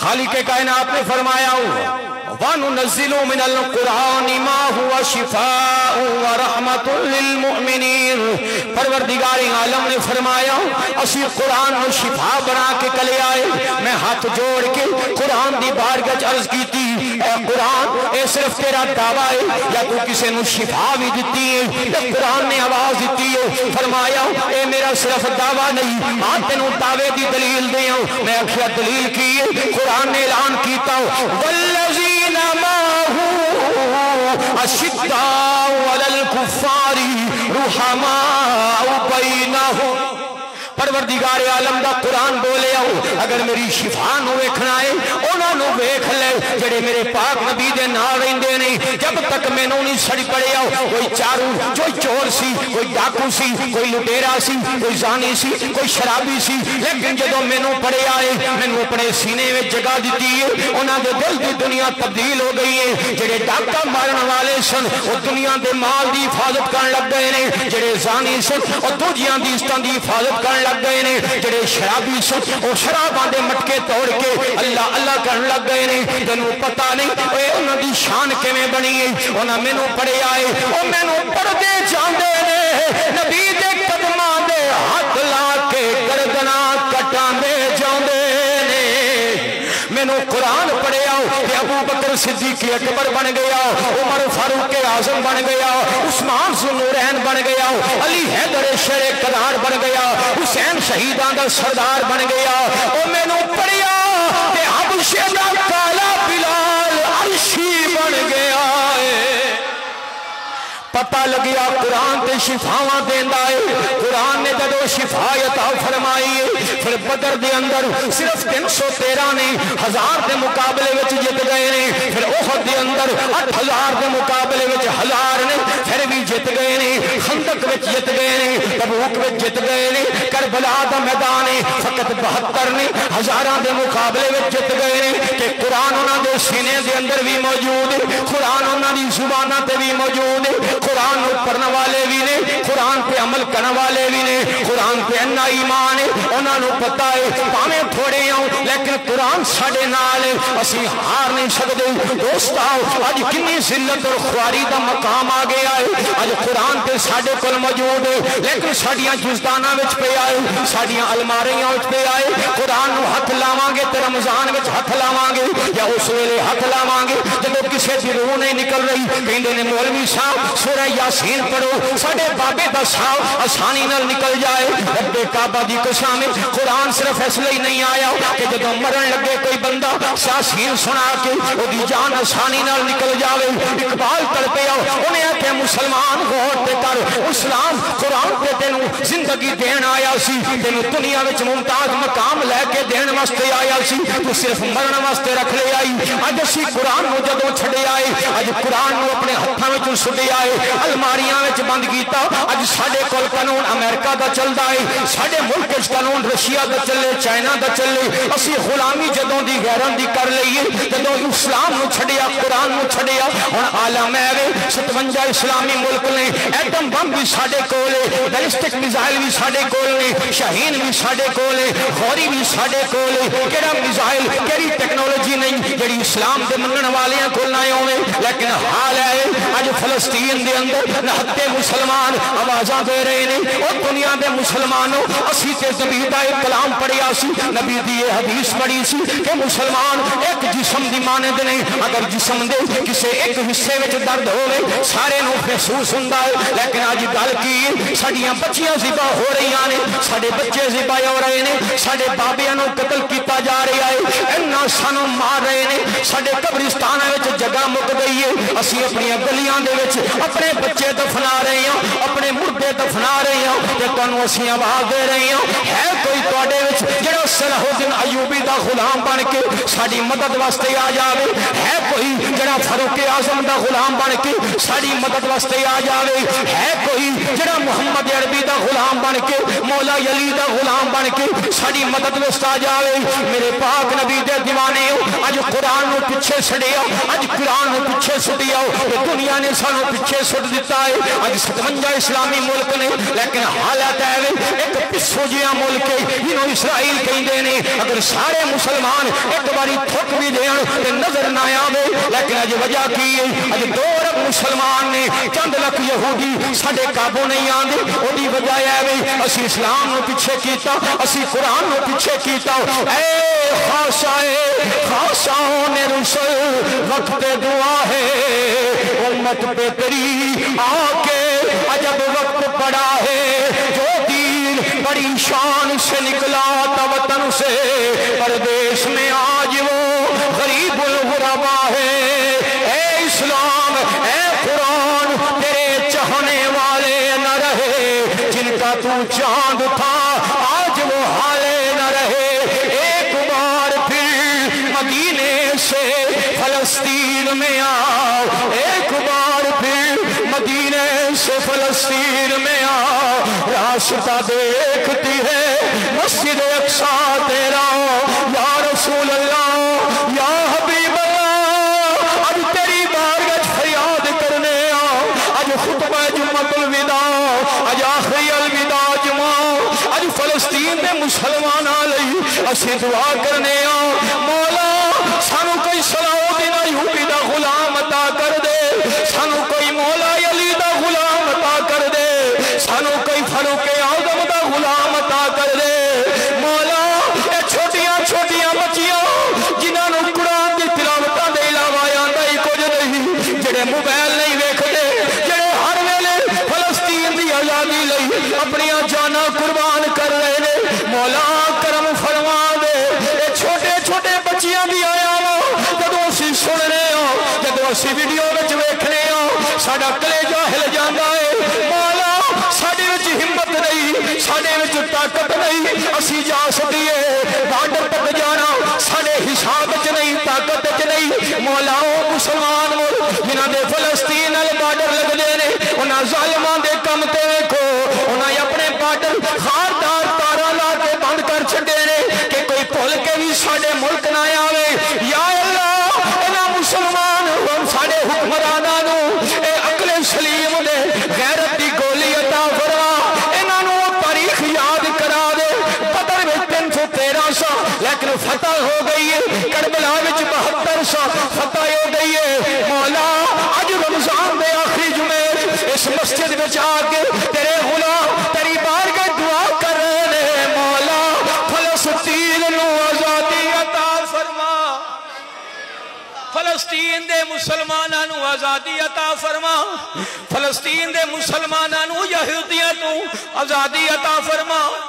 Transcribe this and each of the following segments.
خالق کائنات نے فرمایا وَنُنَزِّلُ مِنَ الْقُرْآنِ مَا هُوَ شِفَاءٌ وَرَحْمَةٌ لِّلْمُؤْمِنِينَ۔ پروردگار عالم نے فرمایا اسی قرآن میں شفا بنا کے کلے آئے۔ میں ہاتھ جوڑ کے قرآن دی بارگچ عرض کی تھی، اے قرآن صرف تیرا دعویٰ ہے، یا تو کسے نو شفا بھی دیتی ہے، یا قرآن نے آواز دیتی ہے، فرمایا، اے میرا صرف دعویٰ نہیں آن تینوں دعوے دی دلیل دے ہوں میں اکھیا دلیل کی ہے؟ قرآن نے اعلان کیتا ہوں والذین ماہو اشداء والکفاری رحماء بینہم پروردگار عالم دا قرآن بولے آؤ، اگر میری شفا نو ویکھنا ہے، انہاں نو ویکھ لے۔ جڑے میرے پاک نبی دے نال رہندے نہیں جب تک مینوں نہیں سڑ پڑے آؤ، کوئی چارو، کوئی چور سی، کوئی ڈاکو سی، کوئی لٹیرا سی، کوئی زانی سی، کوئی شرابی سی، لیکن جدوں مینوں پڑے آئے، مینوں اپنے سینے میں جگہ دیتی ہے۔ انہاں دے دل دی دنیا تبدیل ہو گئی ہے۔ جڑے ڈاکا مارن والے سن او دنیا دے مال دی حفاظت کرن لگ گئے نے۔ جڑے زانی سن او دوجیاں دی استاں دی حفاظت کرن لگ لگ گئے نے، جڑے شرابی سن او شراباں دے مٹکے توڑ کے اللہ اللہ کرن لگ گئے نے۔ تینوں پتہ نہیں اے انہاں دی شان کیویں بنی ہے؟ انہاں مینوں پڑھے آئے، او مینوں پڑھ دے جاندے نے۔ نبی دے ابو بکر صدیق اکبر بن گیا عمر فاروق اعظم بن گیا عثمان ذوالنورین بن گیا علی حیدر شیر قدار بن گیا حسین شہیدان دا سردار بن گیا او مینوں پڑھیا کہ حبشے دا پتہ لگیا قرآن تے شفاواں دیندا ہے۔ قرآن نے جدو شفا عطا فرمائی ہے، پھر بدر دے اندر صرف 313 نے ہزار دے مقابلے وچ جت گئے نے، پھر احد دے اندر 8000 دے مقابلے وچ ہزار نے، پھر بھی جت گئے نے، خندق وچ جت گئے نے، تبوک وچ جت گئے نے کربلا دا میدان ہے، فقط 72 نے ہزاراں دے مقابلے وچ جت گئے نے کہ قرآن انہاں دے سینے دے اندر بھی موجود ہے، قرآن انہاں دی زباناں تے بھی موجود ہے۔ قرآن پڑھنے والے بھی نے، قرآن پہ عمل کرنے والے بھی نے۔ قرآن پہ انہ ایمان ہے انہوں نے پتا ہے۔ پانے تھوڑے آؤں لیکن قرآن ساڑے نال اسی ہار نہیں سکتے دوست آؤ آج کنی ذلت اور خواری دا مقام آ گیا ہے۔ آج قرآن پہ ساڑے کل موجود ہے، لیکن ساڑیاں جزدانہ وچ پہ آئے ساڑیاں الماریاں وچ پہ آئے، قرآن نو ہاتھ لاواں گے تے رمضان وچ ہاتھ لاواں گے یا اس ویلے ہاتھ لاواں گے جب کسے دی روح نہیں نکل رہی، کہندے نے مولوی صاحب، سورہ یاسین پڑھو ساڑے بابے دا صاحب آسانی نال نکل جائے رب کعبہ دی قسم قرآن صرف اس لیے نہیں آیا کہ جب مرن لگے کوئی بندہ یاسین سنا کے وہ دی جان آسانی نال نکل جاوے، اقبال تڑپے آؤ، انہیں آکے مسلمان غور تے کر، اسلام قرآن تے تینوں زندگی دین آیا سی تینوں دنیا وچ ممتاز مقام لے کے دین واسطے آیا سی تو صرف مرن واسطے رکھ لے آئی اج اسی قرآن نو جدوں چھڑے آئے اج قرآن نو اپنے ہتھاں وچ سٹے آئے الماریاں وچ بند کیتا اج ساڈے کول قانون امریکہ دا چلدا ہے ساڈے ملک وچ قانون رشیا دا چلے چائنا دا چلے اسی غلامی جدوں دی غیراں دی کر لئیے جدوں اسلام نو چھڈیا قرآن نو چھڈیا ہن عالم ہے وے 57 اسلامی ملک نے ایٹم بم بھی ساڈے کول ہے بیلسٹک میزائل بھی ساڈے کول نے شاہین بھی ساڈے کول ہے، غوری بھی ساڈے کول ہے۔ کیڑا میزائل، کیڑی ٹیکنالوجی نہیں جڑی اسلام دے منن والیاں کول نہ ہوے لیکن حال ہے، اج فلسطین دے اندر نہتے مسلمان آوازاں دے رہے نے۔ اور دنیا دے مسلمانوں، اسی تے نبی دا کلام پڑھیا سی۔ نبی دی حدیث پڑھی سی کہ مسلمان ایک جسم دی مانند نہیں اگر جسم دے کسے ایک حصے وچ درد ہوے سارے نو محسوس ہوندا ہے لیکن اج گل کی ساڈیاں بچیاں ذبح ہو رہیاں نے ساڈے بچے ذبح ہو رہے نے ساڈے بابیاں نو قتل کیتا جا رہا ہے اینا سانو مار رہے نے ساڈے قبرستان وچ جگہ مک گئی ہے اسی اپنی گلیاں دے وچ اپنے بچے دفنا رہے ہیں اپنے مردے دفنا رہے ہیں تے تانوں اسی آواز دے رہے ہیں ہے کوئی تواڈے وچ جڑا صلاح الدین ایوبی دا غلام بن کے ساڈی مدد واسطے آ جاوے ہے کوئی جڑا فاروق اعظم دا غلام بن کے ساڈی مدد واسطے آ جاوے ہے کوئی جڑا محمد عربی دا غلام بن کے مولا علی دا غلام بن کے ساڈی مدد واسطے آ جاوے میرے پاک نبی دے دیوانے ہو اج قرآن نو پیچھے سڑیا اج قرآن نو پیچھے سٹیا یہ دنیا نے سانو پیچھے سٹ دیتا ہے اج ستونجا اسلامی ملک نے لیکن حالت ہے ایک پسو جیا ملک ہے جنہوں اسرائیل کہیں دینے اگر سارے مسلمان ایک باری تھک بھی دین تے نظر نہ آوے، لیکن اج وجہ کی ہے؟ اج دو رب مسلمان نے چند لکھ یہودی ساڈے قابو نہیں آندے، اودی وجہ ہے اسی اسلام نو پیچھے کیتا، اسی قرآن نو پیچھے کیتا۔ اے خاصائے خاصاؤں نے رسل، وقت دعا ہے، امت پہ تری آکے عجب وقت پڑا ہے۔ جو بڑی شان سے نکلا تھا وطن سے۔ پردیش میں آج وہ غریب الغربا ہے۔ اے اسلام، اے قرآن، تیرے چاہنے والے نہ رہے۔ جن کا تو چاند تھا، آج وہ حالے نہ رہے۔ ایک بار پھر مدینے سے فلسطین میں آؤ۔ ایک بار راستہ دیکھتی ہے، مسجد اقصا تیرا، یا رسول اللہ، یا حبیب اللہ۔ اب تیری بارگت فریاد کرنے آؤ۔ اج خطبہ جمعت الوداع اج آخری الوداع جمعہ۔ اج فلسطین دے مسلمان آلئی اسی دعا کرنے آؤ۔ مولا، سانو کوئی صلاح دینا یوبی دا غلام عطا کر دے۔ سانو کوئی اسی ویڈیو وچ ویکھنے ہو ساڈا کلیجہ ہل جاندا ہے مولا ساڈے وچ ہمت نہیں ساڈے وچ طاقت نہیں اسی جا سکیے بارڈر تک جانا ساڈے حساب وچ نہیں طاقت وچ نہیں مولا او مسلمان مول جنہاں دے فلسطین نال بارڈر لگدے نے انہاں ظالماں دے کم تے ویکھو انہاں اپنے بارڈر خاردار تارا لا کے بند کر چھڈے نے کہ کوئی بھول کے بھی ساڈے ملک نہ آوے یا اللہ انہاں مسلمان ہم ساڈے حکمراناں نو اے عقل سلیم دے غیرت دی گولی عطا فرما انہاں نو تاریخ یاد کرا دے بدر میں تین سو تیرہ سا لیکن فتح ہو گئی ہے کربلا وچ بہتر سا فتح ہو گئی ہے مولا اج رمضان دے آخری جمعے اس مسجد کے تیرے غلام، تیری بار کے دعا کرنے مولا، فلسطین نو آزادی عطا فرما۔ فلسطین دے مسلماناں نو آزادی عطا فرما۔ فلسطین دے مسلماناں نو یہودیاں نو آزادی عطا فرما۔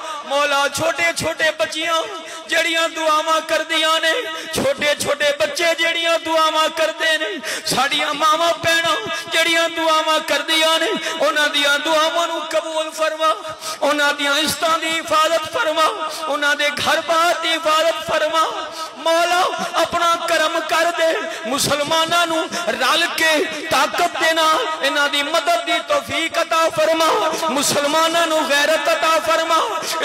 مولا چھوٹے چھوٹے بچیاں جڑیاں دعاواں کر دیاں نے، چھوٹے چھوٹے بچے جڑیاں دعاواں کر دے نے ساڑیاں ماما پینا جڑیاں دعاواں کر دیاں نے، انہاں دیاں دعاواں نو قبول فرما، انہاں دیاں عزتاں دی حفاظت فرما، انہاں دے گھر بار دی حفاظت فرما مولا اپنا کرم کر دے مسلماناں نو رل کے طاقت دینا، انہاں دی مدد دی توفیق عطا فرما مسلماناں نو غیرت عطا فرما۔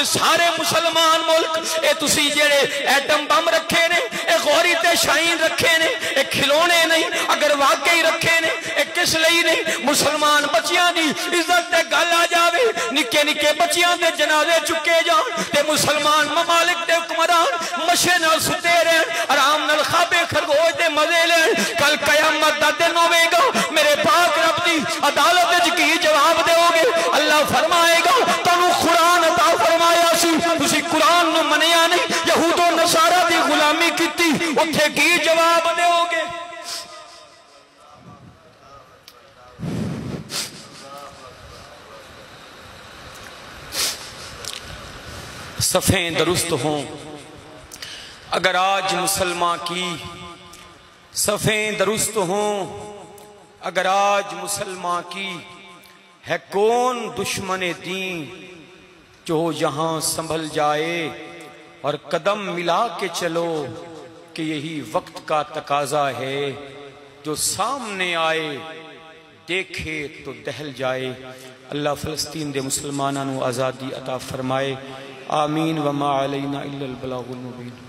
سارے مسلمان ملک، اے تسی جڑے ایٹم بم رکھے نے، اے غوری تے شاہین رکھے نے، اے کھلونے نہیں، اگر واقعی رکھے نے کس لئی نہیں مسلمان بچیاں دی عزت تے گل آ جاوے۔ نکے نکے بچیاں دے جنازے چکے جان۔ تے مسلمان ممالک دے حکمران مشے نال ستے رہن۔ آرام نال خوابے خرگوش دے مزے لین۔ کل قیامت دا دن ہوے گا۔ میرے پاک رب دی عدالت وچ کی جواب دیو گے اللہ فرمائے گا تانوں قرآن عطا فرمایا سی تسی قرآن نو منیا نہیں یہود و نصارہ دی غلامی کیتی اوتھے کی جواب دیو گے صفیں درست ہوں۔ اگر آج مسلمان کی صفیں درست ہوں، اگر آج مسلمان کی ہے کون دشمن دین جو یہاں سنبھل جائے اور قدم ملا کے چلو کہ یہی وقت کا تقاضا ہے۔ جو سامنے آئے، دیکھے تو دہل جائے۔ اللہ فلسطین دے مسلمانوں آزادی عطا فرمائے۔ آمين. وما علينا إلا البلاغ المبين.